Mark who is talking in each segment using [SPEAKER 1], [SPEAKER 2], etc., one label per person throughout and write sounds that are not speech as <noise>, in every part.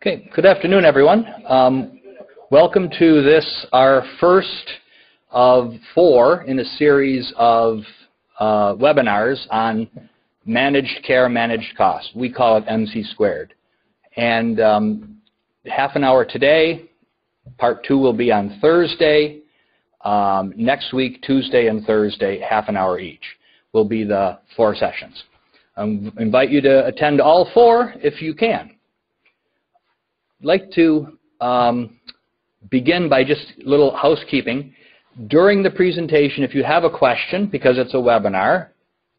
[SPEAKER 1] Okay, good afternoon, everyone. Um, welcome to this, our first of four in a series of uh, webinars on managed care, managed cost. We call it MC squared. And um, half an hour today, part two will be on Thursday. Um, next week, Tuesday and Thursday, half an hour each, will be the four sessions. I invite you to attend all four if you can. Like to um, begin by just a little housekeeping. During the presentation, if you have a question, because it's a webinar,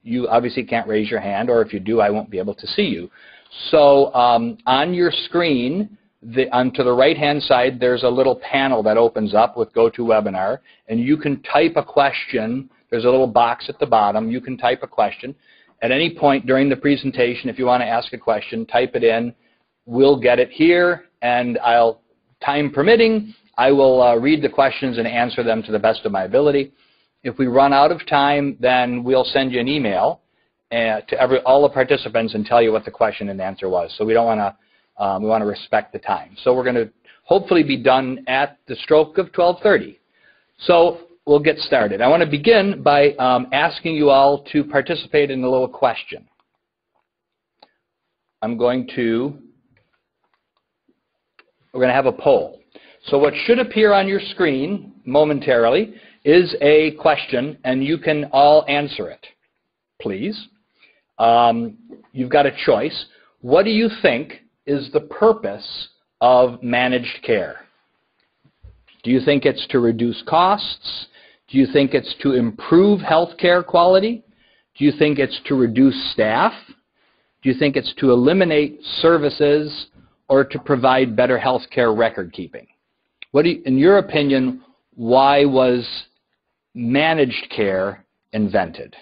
[SPEAKER 1] you obviously can't raise your hand, or if you do, I won't be able to see you. So um, on your screen, the, on to the right-hand side, there's a little panel that opens up with GoToWebinar, and you can type a question. There's a little box at the bottom. You can type a question. At any point during the presentation, if you want to ask a question, type it in. We'll get it here, and I'll, time permitting, I will uh, read the questions and answer them to the best of my ability. If we run out of time, then we'll send you an email uh, to every, all the participants and tell you what the question and answer was. So we don't want to, um, we want to respect the time. So we're going to hopefully be done at the stroke of 1230. So we'll get started. I want to begin by um, asking you all to participate in a little question. I'm going to we're going to have a poll. So what should appear on your screen momentarily is a question, and you can all answer it, please. Um, you've got a choice. What do you think is the purpose of managed care? Do you think it's to reduce costs? Do you think it's to improve healthcare quality? Do you think it's to reduce staff? Do you think it's to eliminate services or to provide better health care record keeping? What you, in your opinion, why was managed care invented?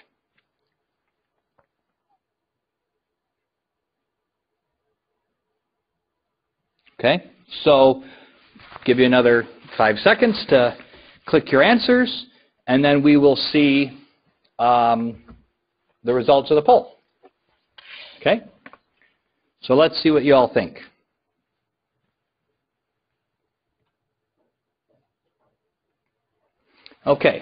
[SPEAKER 1] Okay, so give you another five seconds to click your answers, and then we will see um, the results of the poll. Okay, so let's see what you all think. Okay.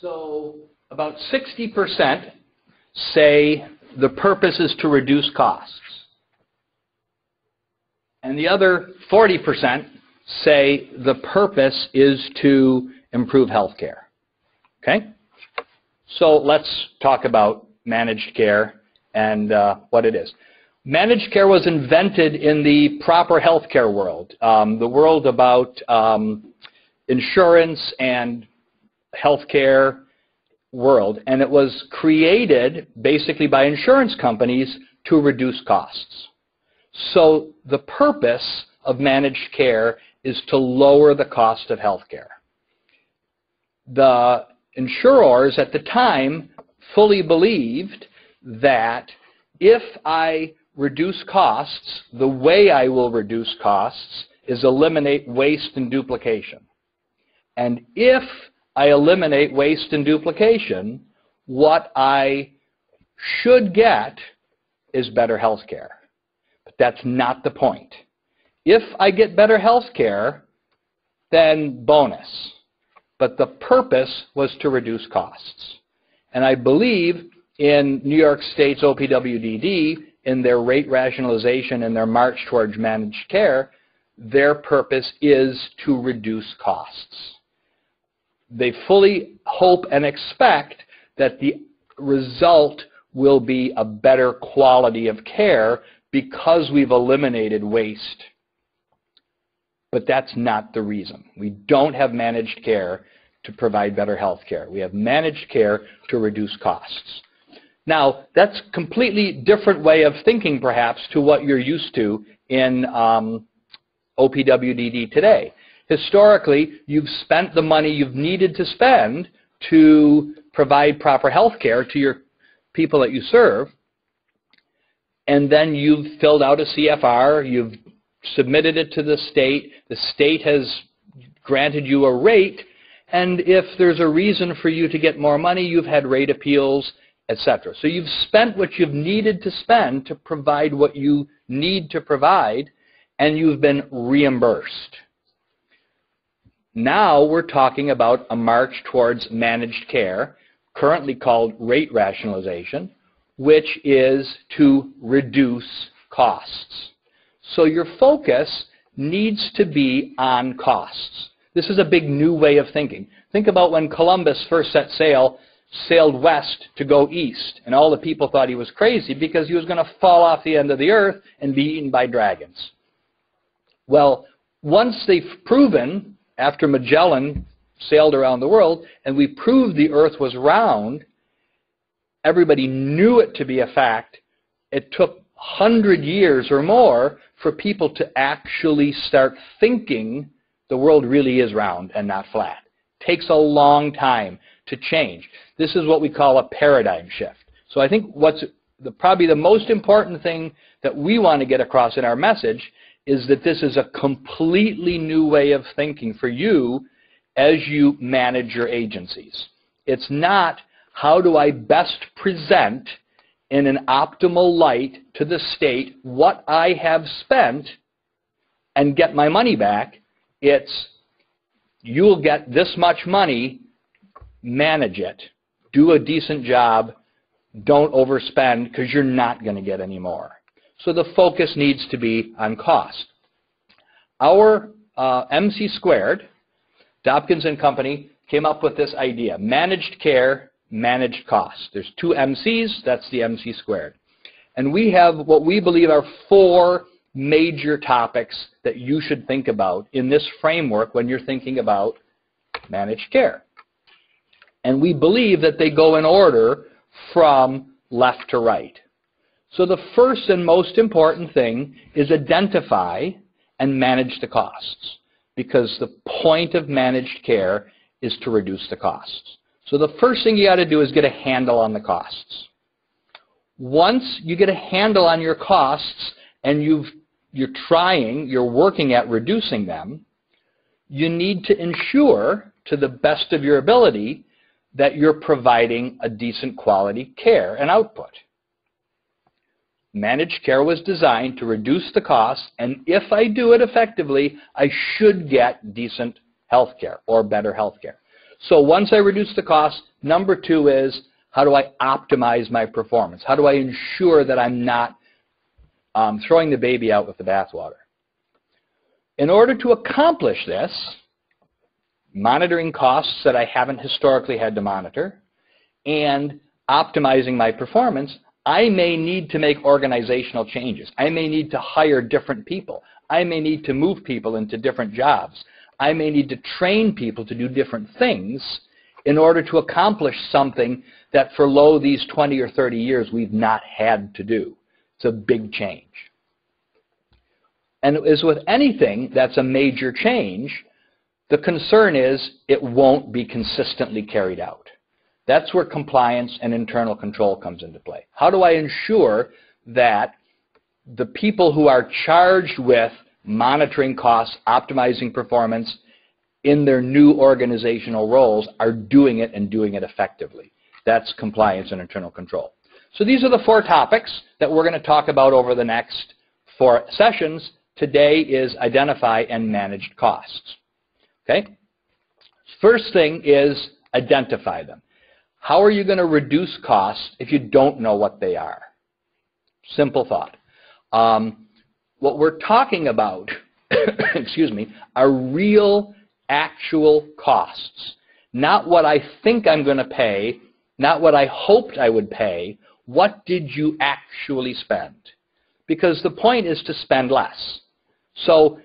[SPEAKER 1] So about 60% say the purpose is to reduce costs. And the other 40% say the purpose is to improve health care. Okay? So let's talk about managed care and uh, what it is. Managed care was invented in the proper healthcare world, um, the world about um, insurance and healthcare world, and it was created basically by insurance companies to reduce costs. So the purpose of managed care is to lower the cost of healthcare. The insurers at the time fully believed that if I reduce costs, the way I will reduce costs is eliminate waste and duplication. And if I eliminate waste and duplication, what I should get is better health care. But that's not the point. If I get better health care, then bonus. But the purpose was to reduce costs. And I believe in New York State's OPWDD, in their rate rationalization and their march towards managed care, their purpose is to reduce costs they fully hope and expect that the result will be a better quality of care because we've eliminated waste. But that's not the reason. We don't have managed care to provide better health care. We have managed care to reduce costs. Now, that's a completely different way of thinking, perhaps, to what you're used to in um, OPWDD today historically, you've spent the money you've needed to spend to provide proper health care to your people that you serve, and then you've filled out a CFR, you've submitted it to the state, the state has granted you a rate, and if there's a reason for you to get more money, you've had rate appeals, etc. So you've spent what you've needed to spend to provide what you need to provide, and you've been reimbursed. Now we're talking about a march towards managed care, currently called rate rationalization, which is to reduce costs. So your focus needs to be on costs. This is a big new way of thinking. Think about when Columbus first set sail, sailed west to go east, and all the people thought he was crazy because he was going to fall off the end of the earth and be eaten by dragons. Well, once they've proven, after Magellan sailed around the world, and we proved the earth was round, everybody knew it to be a fact. It took 100 years or more for people to actually start thinking the world really is round and not flat. It takes a long time to change. This is what we call a paradigm shift. So I think what's the, probably the most important thing that we want to get across in our message is that this is a completely new way of thinking for you as you manage your agencies. It's not how do I best present in an optimal light to the state what I have spent and get my money back. It's you'll get this much money, manage it, do a decent job, don't overspend because you're not going to get any more. So the focus needs to be on cost. Our uh, MC squared, Dopkins and Company, came up with this idea, managed care managed cost. There's two MCs, that's the MC squared. And we have what we believe are four major topics that you should think about in this framework when you're thinking about managed care. And we believe that they go in order from left to right. So the first and most important thing is identify and manage the costs because the point of managed care is to reduce the costs. So the first thing you got to do is get a handle on the costs. Once you get a handle on your costs and you've, you're trying, you're working at reducing them, you need to ensure to the best of your ability that you're providing a decent quality care and output. Managed care was designed to reduce the costs, and if I do it effectively, I should get decent health care or better health care. So once I reduce the cost, number two is how do I optimize my performance? How do I ensure that I'm not um, throwing the baby out with the bathwater? In order to accomplish this, monitoring costs that I haven't historically had to monitor, and optimizing my performance, I may need to make organizational changes. I may need to hire different people. I may need to move people into different jobs. I may need to train people to do different things in order to accomplish something that for low these 20 or 30 years we've not had to do. It's a big change. And as with anything that's a major change, the concern is it won't be consistently carried out. That's where compliance and internal control comes into play. How do I ensure that the people who are charged with monitoring costs, optimizing performance in their new organizational roles are doing it and doing it effectively. That's compliance and internal control. So these are the four topics that we're going to talk about over the next four sessions. Today is identify and managed costs. Okay? First thing is identify them. How are you going to reduce costs if you don't know what they are? Simple thought. Um, what we're talking about, <coughs> excuse me, are real, actual costs. Not what I think I'm going to pay, not what I hoped I would pay. What did you actually spend? Because the point is to spend less. So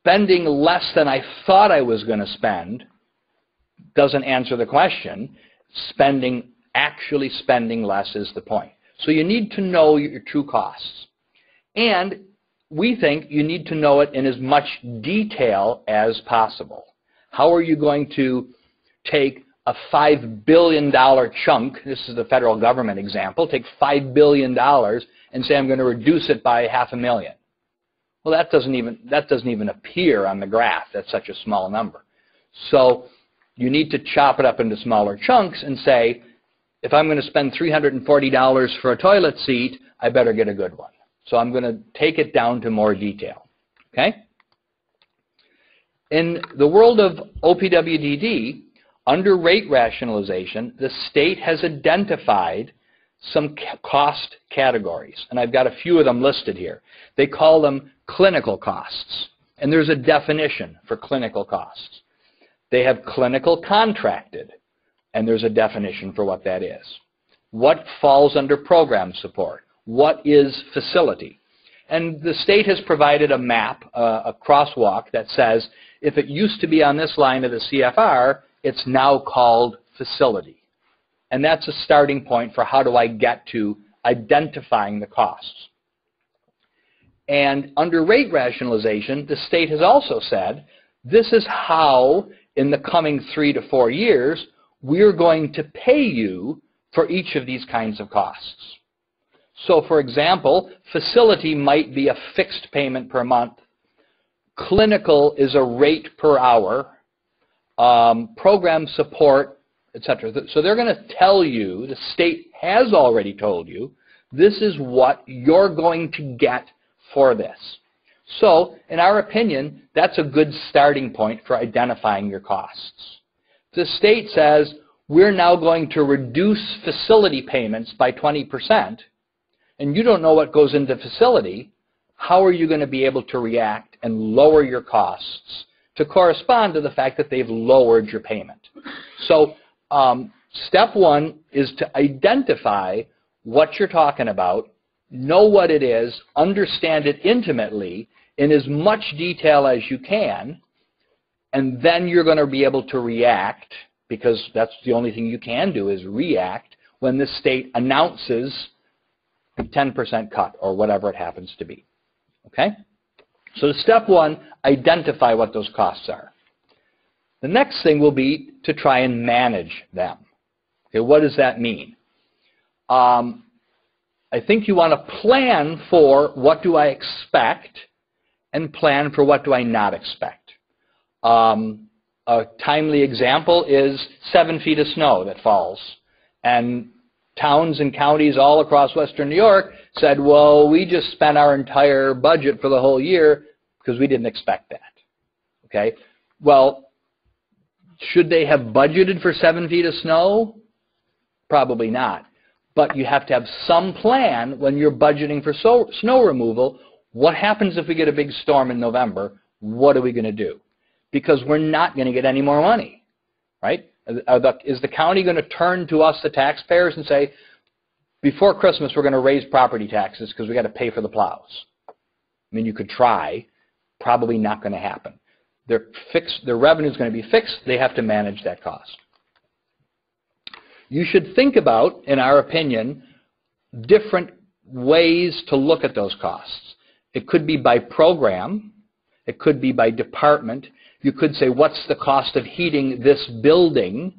[SPEAKER 1] spending less than I thought I was going to spend doesn't answer the question. Spending, actually spending less is the point. So you need to know your true costs. And we think you need to know it in as much detail as possible. How are you going to take a $5 billion chunk, this is the federal government example, take $5 billion and say I'm going to reduce it by half a million. Well, that doesn't even, that doesn't even appear on the graph. That's such a small number. So you need to chop it up into smaller chunks and say, if I'm going to spend $340 for a toilet seat, I better get a good one. So I'm going to take it down to more detail. Okay? In the world of OPWDD, under rate rationalization, the state has identified some cost categories, and I've got a few of them listed here. They call them clinical costs, and there's a definition for clinical costs. They have clinical contracted, and there's a definition for what that is. What falls under program support? What is facility? And the state has provided a map, uh, a crosswalk that says if it used to be on this line of the CFR, it's now called facility. And that's a starting point for how do I get to identifying the costs. And under rate rationalization, the state has also said this is how, in the coming three to four years, we're going to pay you for each of these kinds of costs. So, for example, facility might be a fixed payment per month. Clinical is a rate per hour. Um, program support etc. So they're going to tell you, the state has already told you, this is what you're going to get for this. So, in our opinion, that's a good starting point for identifying your costs. The state says, we're now going to reduce facility payments by 20%, and you don't know what goes into facility, how are you going to be able to react and lower your costs to correspond to the fact that they've lowered your payment? So um, step one is to identify what you're talking about, know what it is, understand it intimately in as much detail as you can, and then you're going to be able to react because that's the only thing you can do is react when the state announces a 10% cut or whatever it happens to be. Okay? So step one, identify what those costs are. The next thing will be to try and manage them. Okay, what does that mean? Um, I think you want to plan for what do I expect and plan for what do I not expect. Um, a timely example is seven feet of snow that falls. And towns and counties all across western New York said, well, we just spent our entire budget for the whole year because we didn't expect that. Okay? Well, should they have budgeted for seven feet of snow? Probably not. But you have to have some plan when you're budgeting for so, snow removal. What happens if we get a big storm in November? What are we going to do? Because we're not going to get any more money, right? Is the county going to turn to us, the taxpayers, and say, before Christmas we're going to raise property taxes because we've got to pay for the plows? I mean, you could try. Probably not going to happen. Their, fixed, their revenue is going to be fixed. They have to manage that cost. You should think about, in our opinion, different ways to look at those costs. It could be by program. It could be by department. You could say, what's the cost of heating this building?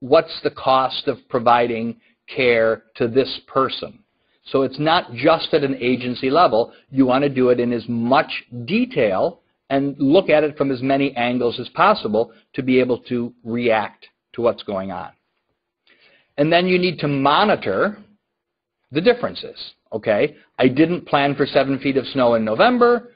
[SPEAKER 1] What's the cost of providing care to this person? So it's not just at an agency level. You want to do it in as much detail and look at it from as many angles as possible to be able to react to what's going on. And then you need to monitor the differences. Okay, I didn't plan for seven feet of snow in November.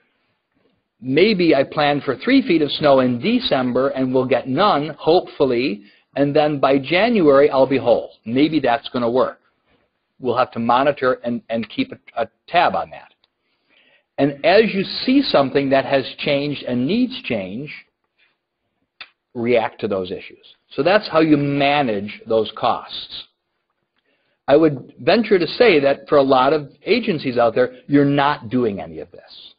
[SPEAKER 1] Maybe I planned for three feet of snow in December and we'll get none, hopefully, and then by January I'll be whole. Maybe that's going to work. We'll have to monitor and, and keep a, a tab on that. And as you see something that has changed and needs change, react to those issues. So that's how you manage those costs. I would venture to say that for a lot of agencies out there, you're not doing any of this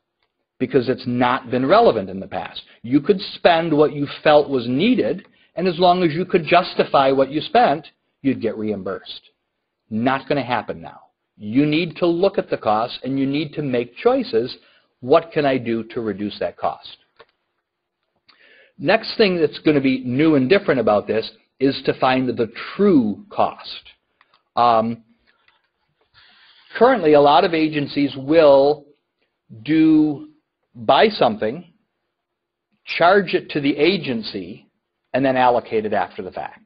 [SPEAKER 1] because it's not been relevant in the past. You could spend what you felt was needed, and as long as you could justify what you spent, you'd get reimbursed. Not going to happen now. You need to look at the costs and you need to make choices. What can I do to reduce that cost? Next thing that's going to be new and different about this is to find the true cost. Um, currently, a lot of agencies will do buy something, charge it to the agency, and then allocate it after the fact.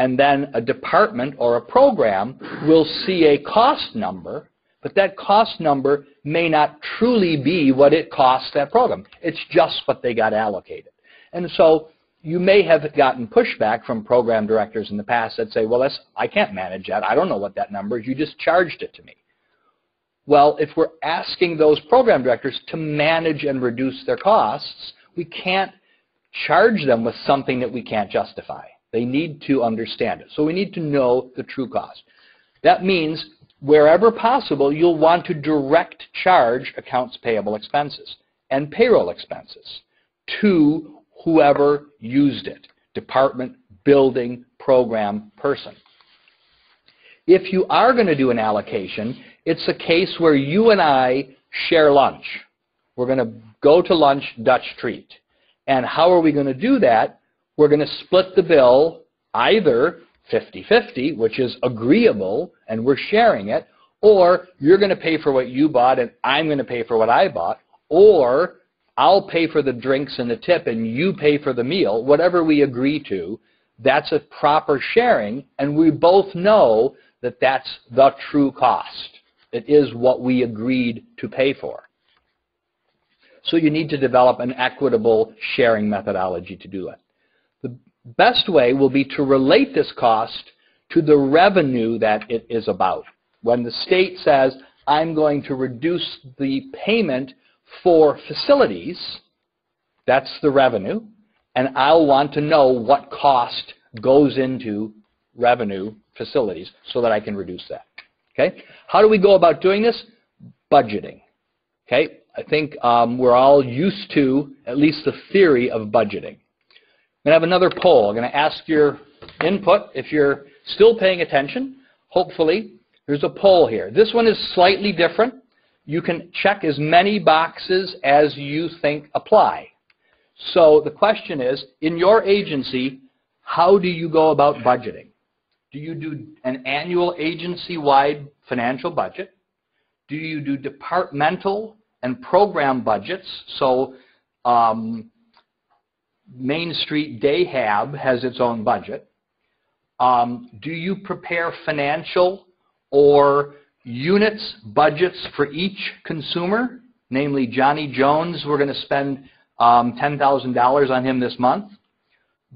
[SPEAKER 1] and then a department or a program will see a cost number, but that cost number may not truly be what it costs that program. It's just what they got allocated. And so you may have gotten pushback from program directors in the past that say, well, I can't manage that. I don't know what that number is. You just charged it to me. Well, if we're asking those program directors to manage and reduce their costs, we can't charge them with something that we can't justify. They need to understand it. So we need to know the true cost. That means wherever possible, you'll want to direct charge accounts payable expenses and payroll expenses to whoever used it, department, building, program, person. If you are going to do an allocation, it's a case where you and I share lunch. We're going to go to lunch Dutch treat. And how are we going to do that? We're going to split the bill either 50-50, which is agreeable and we're sharing it, or you're going to pay for what you bought and I'm going to pay for what I bought, or I'll pay for the drinks and the tip and you pay for the meal, whatever we agree to, that's a proper sharing and we both know that that's the true cost. It is what we agreed to pay for. So you need to develop an equitable sharing methodology to do it. The best way will be to relate this cost to the revenue that it is about. When the state says, I'm going to reduce the payment for facilities, that's the revenue, and I'll want to know what cost goes into revenue facilities so that I can reduce that. Okay? How do we go about doing this? Budgeting. Okay? I think um, we're all used to at least the theory of budgeting. I'm going to have another poll. I'm going to ask your input if you're still paying attention. Hopefully, there's a poll here. This one is slightly different. You can check as many boxes as you think apply. So the question is, in your agency, how do you go about budgeting? Do you do an annual agency-wide financial budget? Do you do departmental and program budgets? So um, Main Street Dayhab has its own budget. Um, do you prepare financial or units budgets for each consumer? Namely, Johnny Jones, we're going to spend um, $10,000 on him this month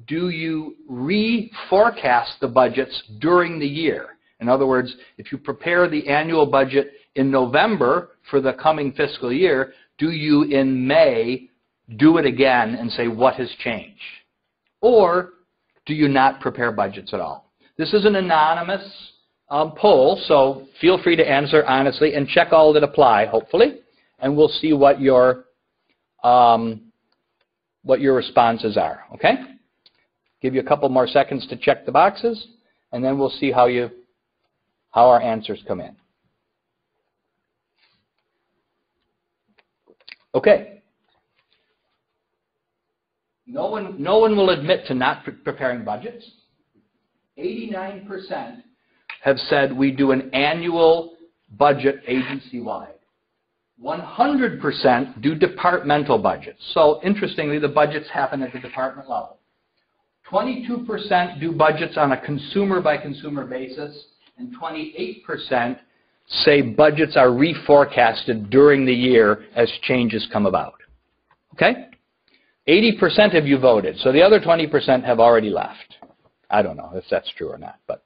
[SPEAKER 1] do you reforecast the budgets during the year? In other words, if you prepare the annual budget in November for the coming fiscal year, do you in May do it again and say what has changed? Or do you not prepare budgets at all? This is an anonymous um, poll, so feel free to answer honestly and check all that apply, hopefully, and we'll see what your um, what your responses are. Okay? Give you a couple more seconds to check the boxes, and then we'll see how, you, how our answers come in. Okay. No one, no one will admit to not pre preparing budgets. 89% have said we do an annual budget agency-wide. 100% do departmental budgets. So interestingly, the budgets happen at the department level. 22% do budgets on a consumer-by-consumer basis, and 28% say budgets are reforecasted during the year as changes come about. Okay? 80% of you voted, so the other 20% have already left. I don't know if that's true or not, but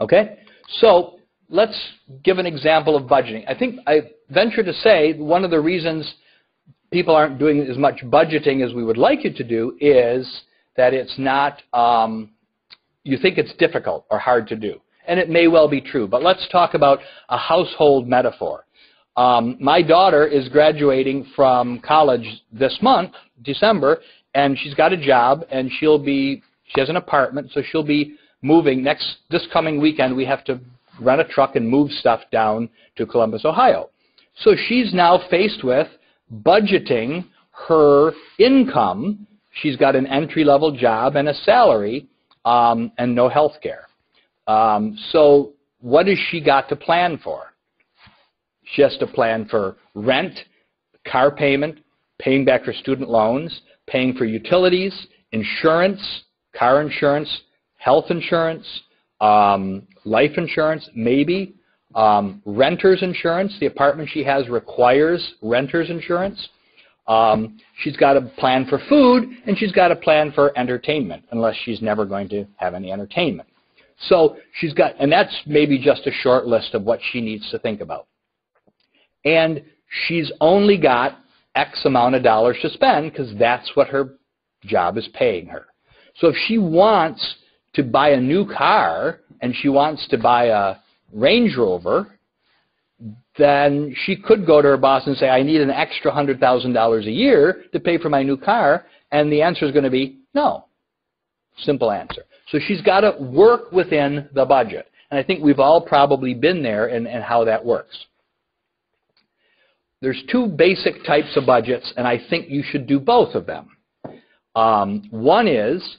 [SPEAKER 1] okay? So let's give an example of budgeting. I think I venture to say one of the reasons people aren't doing as much budgeting as we would like you to do is that it's not, um, you think it's difficult or hard to do. And it may well be true. But let's talk about a household metaphor. Um, my daughter is graduating from college this month, December, and she's got a job, and she'll be, she has an apartment, so she'll be moving next, this coming weekend, we have to rent a truck and move stuff down to Columbus, Ohio. So she's now faced with budgeting her income she's got an entry-level job and a salary um, and no health care. Um, so what has she got to plan for? She has to plan for rent, car payment, paying back her student loans, paying for utilities, insurance, car insurance, health insurance, um, life insurance, maybe, um, renter's insurance. The apartment she has requires renter's insurance. Um, she's got a plan for food, and she's got a plan for entertainment, unless she's never going to have any entertainment. So she's got, and that's maybe just a short list of what she needs to think about. And she's only got X amount of dollars to spend because that's what her job is paying her. So if she wants to buy a new car and she wants to buy a Range Rover, then she could go to her boss and say, I need an extra $100,000 a year to pay for my new car. And the answer is going to be no. Simple answer. So she's got to work within the budget. And I think we've all probably been there and, and how that works. There's two basic types of budgets, and I think you should do both of them. Um, one is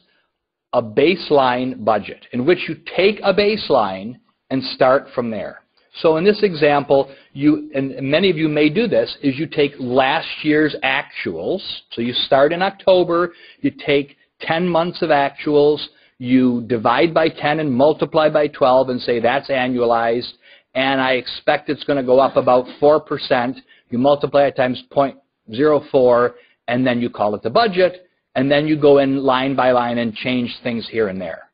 [SPEAKER 1] a baseline budget, in which you take a baseline and start from there. So in this example, you, and many of you may do this, is you take last year's actuals. So you start in October, you take 10 months of actuals, you divide by 10 and multiply by 12 and say that's annualized, and I expect it's going to go up about 4%. You multiply it times 0.04, and then you call it the budget, and then you go in line by line and change things here and there.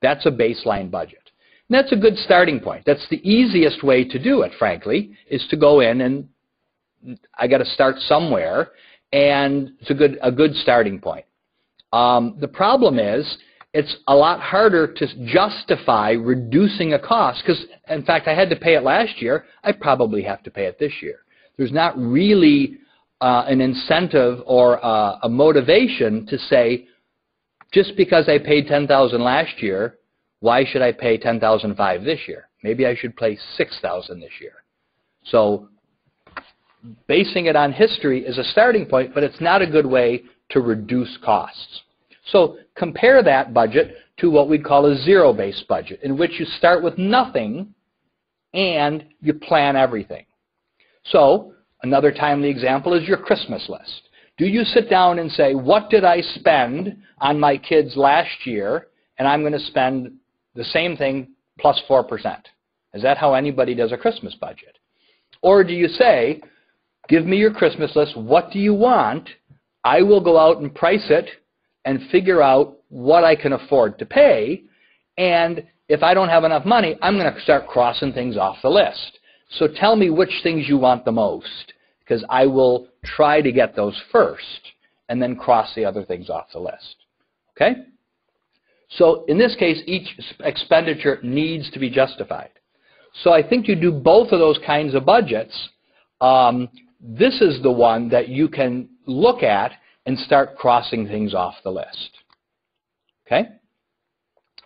[SPEAKER 1] That's a baseline budget. And that's a good starting point. That's the easiest way to do it, frankly, is to go in and I got to start somewhere, and it's a good a good starting point. Um, the problem is it's a lot harder to justify reducing a cost because, in fact, I had to pay it last year. I probably have to pay it this year. There's not really uh, an incentive or uh, a motivation to say, just because I paid 10000 last year, why should I pay 10005 this year? Maybe I should pay 6000 this year. So basing it on history is a starting point, but it's not a good way to reduce costs. So compare that budget to what we call a zero-based budget, in which you start with nothing and you plan everything. So another timely example is your Christmas list. Do you sit down and say, what did I spend on my kids last year, and I'm going to spend the same thing plus 4%? Is that how anybody does a Christmas budget? Or do you say, give me your Christmas list, what do you want? I will go out and price it and figure out what I can afford to pay. And if I don't have enough money, I'm going to start crossing things off the list. So tell me which things you want the most, because I will try to get those first and then cross the other things off the list. Okay? So in this case, each expenditure needs to be justified. So I think you do both of those kinds of budgets. Um, this is the one that you can look at and start crossing things off the list. Okay?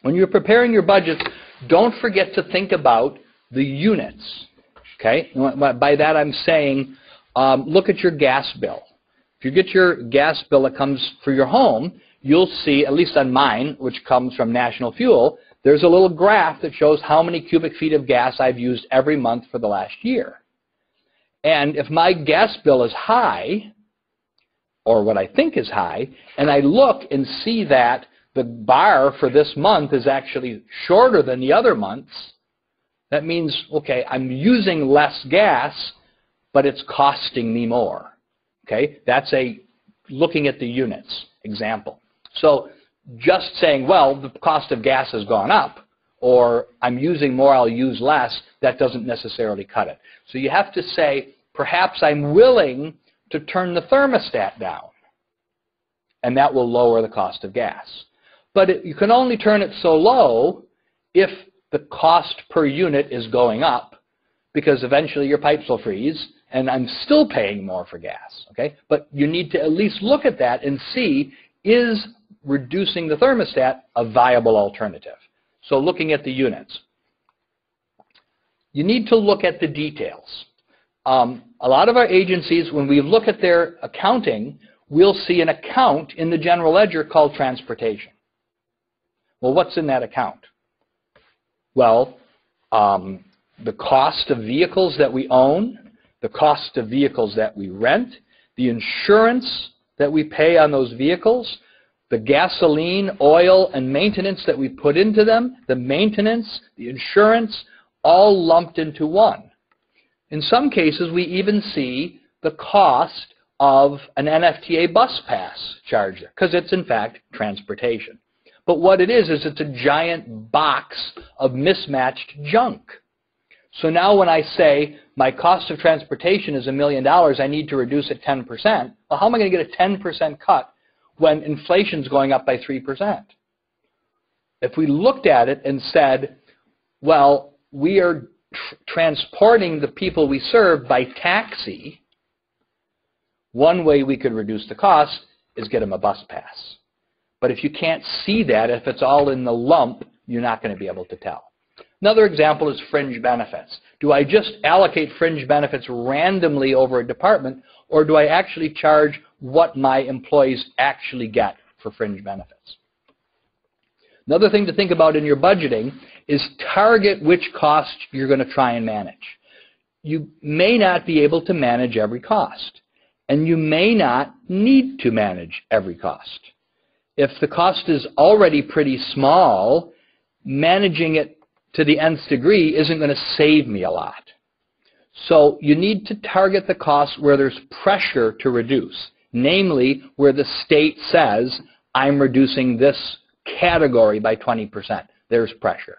[SPEAKER 1] When you're preparing your budgets, don't forget to think about the units. Okay? By that I'm saying, um, look at your gas bill. If you get your gas bill that comes for your home, you'll see, at least on mine, which comes from National Fuel, there's a little graph that shows how many cubic feet of gas I've used every month for the last year. And if my gas bill is high, or what I think is high, and I look and see that the bar for this month is actually shorter than the other months, that means, okay, I'm using less gas, but it's costing me more. Okay, that's a looking at the units example. So just saying, well, the cost of gas has gone up, or I'm using more, I'll use less, that doesn't necessarily cut it. So you have to say, perhaps I'm willing to turn the thermostat down. And that will lower the cost of gas. But it, you can only turn it so low if the cost per unit is going up because eventually your pipes will freeze and I'm still paying more for gas. Okay? But you need to at least look at that and see is reducing the thermostat a viable alternative. So looking at the units. You need to look at the details. Um, a lot of our agencies, when we look at their accounting, we'll see an account in the general ledger called transportation. Well, what's in that account? Well, um, the cost of vehicles that we own, the cost of vehicles that we rent, the insurance that we pay on those vehicles, the gasoline, oil, and maintenance that we put into them, the maintenance, the insurance, all lumped into one. In some cases, we even see the cost of an NFTA bus pass charged because it's in fact transportation. But what it is, is it's a giant box of mismatched junk. So now when I say my cost of transportation is a million dollars, I need to reduce it 10%, well, how am I going to get a 10% cut when inflation's going up by 3%? If we looked at it and said, well, we are tr transporting the people we serve by taxi, one way we could reduce the cost is get them a bus pass. But if you can't see that, if it's all in the lump, you're not going to be able to tell. Another example is fringe benefits. Do I just allocate fringe benefits randomly over a department, or do I actually charge what my employees actually get for fringe benefits? Another thing to think about in your budgeting is target which cost you're going to try and manage. You may not be able to manage every cost, and you may not need to manage every cost if the cost is already pretty small, managing it to the nth degree isn't going to save me a lot. So you need to target the costs where there's pressure to reduce, namely where the state says, I'm reducing this category by 20%. There's pressure.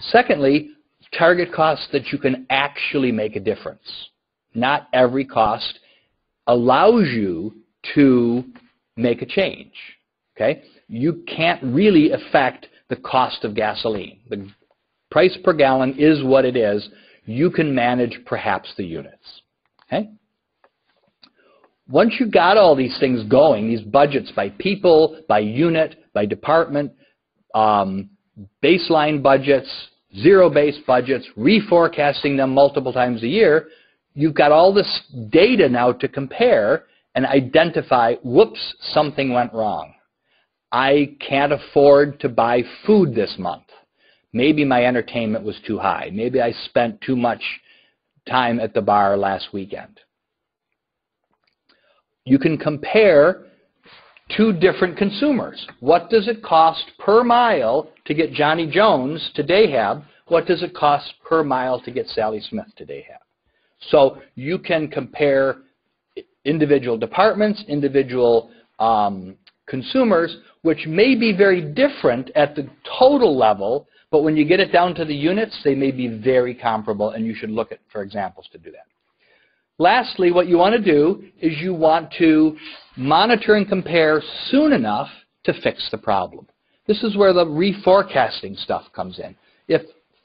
[SPEAKER 1] Secondly, target costs that you can actually make a difference. Not every cost allows you to make a change. Okay? You can't really affect the cost of gasoline. The price per gallon is what it is. You can manage perhaps the units. Okay? Once you've got all these things going, these budgets by people, by unit, by department, um, baseline budgets, zero-based budgets, reforecasting them multiple times a year, you've got all this data now to compare and identify, whoops, something went wrong. I can't afford to buy food this month. Maybe my entertainment was too high. Maybe I spent too much time at the bar last weekend. You can compare two different consumers. What does it cost per mile to get Johnny Jones to Dayhab? What does it cost per mile to get Sally Smith to Dayhab? So you can compare individual departments, individual um, consumers, which may be very different at the total level, but when you get it down to the units, they may be very comparable, and you should look at for examples to do that. Lastly, what you want to do is you want to monitor and compare soon enough to fix the problem. This is where the reforecasting stuff comes in. If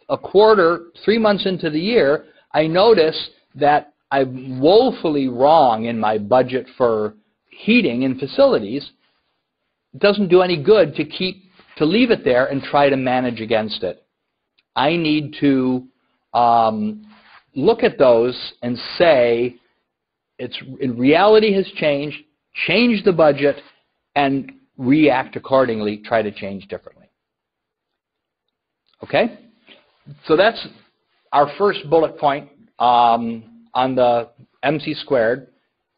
[SPEAKER 1] a quarter, three months into the year, I notice that I'm woefully wrong in my budget for heating in facilities, it doesn't do any good to keep to leave it there and try to manage against it. I need to um, look at those and say, it's in reality has changed, change the budget, and react accordingly, try to change differently. Okay? So that's our first bullet point. Um, on the MC squared,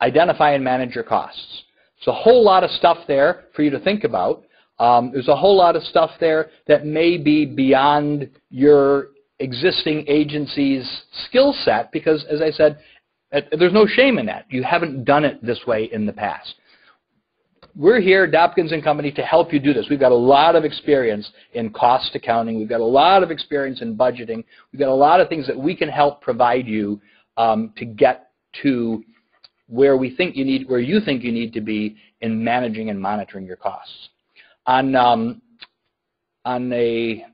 [SPEAKER 1] identify and manage your costs. It's a whole lot of stuff there for you to think about. Um, there's a whole lot of stuff there that may be beyond your existing agency's skill set because, as I said, there's no shame in that. You haven't done it this way in the past. We're here, Dopkins and Company, to help you do this. We've got a lot of experience in cost accounting. We've got a lot of experience in budgeting. We've got a lot of things that we can help provide you um, to get to where we think you need, where you think you need to be in managing and monitoring your costs. On um, on a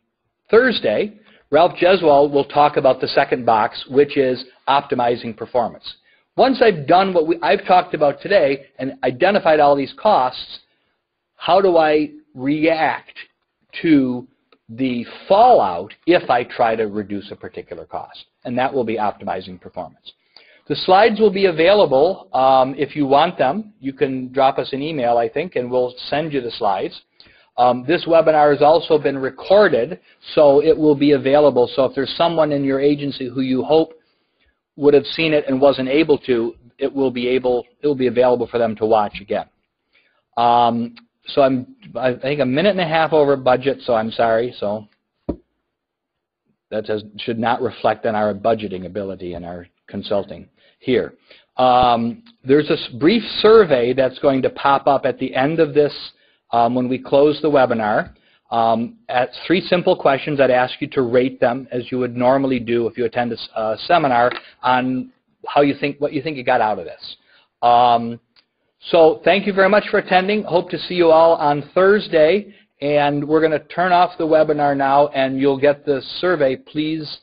[SPEAKER 1] Thursday, Ralph Jeswell will talk about the second box, which is optimizing performance. Once I've done what we, I've talked about today and identified all these costs, how do I react to the fallout if I try to reduce a particular cost? and that will be optimizing performance. The slides will be available um, if you want them. You can drop us an email, I think, and we'll send you the slides. Um, this webinar has also been recorded, so it will be available. So if there's someone in your agency who you hope would have seen it and wasn't able to, it will be able, it will be available for them to watch again. Um, so I'm, I think a minute and a half over budget, so I'm sorry, so that should not reflect on our budgeting ability and our consulting here. Um, there's a brief survey that's going to pop up at the end of this um, when we close the webinar. Um, at three simple questions, I'd ask you to rate them as you would normally do if you attend a uh, seminar on how you think, what you think you got out of this. Um, so thank you very much for attending. Hope to see you all on Thursday. And we're going to turn off the webinar now, and you'll get the survey. Please